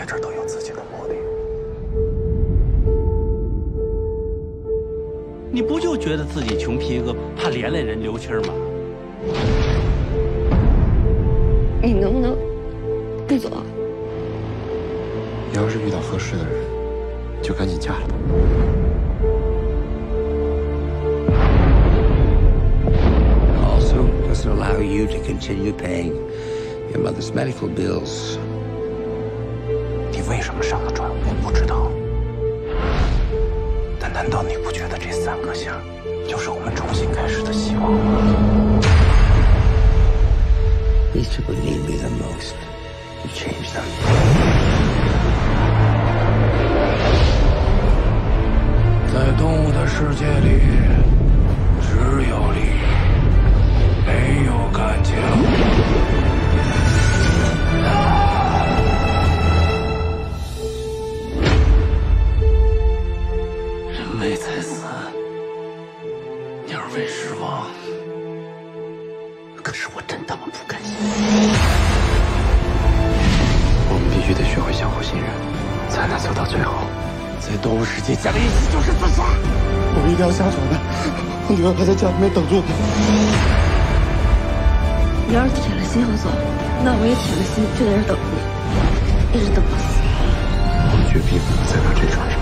在这都有自己的目的。你不就觉得自己穷皮哥怕连累人刘青吗？你能不能不走？你要是遇到合适的人，就赶紧嫁了。Also doesn't allow you to continue paying your mother's medical bills. 你为什么上了船？我不知道。但难道你不觉得这三个星就是我们重新开始的希望吗？These people need me the most. You change them. 在动物的世界里，鸟为食亡。可是我真他妈不甘心。我们必须得学会相互信任，才能走到最后。在动物世界讲义气就是自杀。我一定要下船的，我女儿还在家里面等着我。你要是铁了心要走，那我也铁了心就在这等着你，一直等到死。我们绝逼不能再把这船上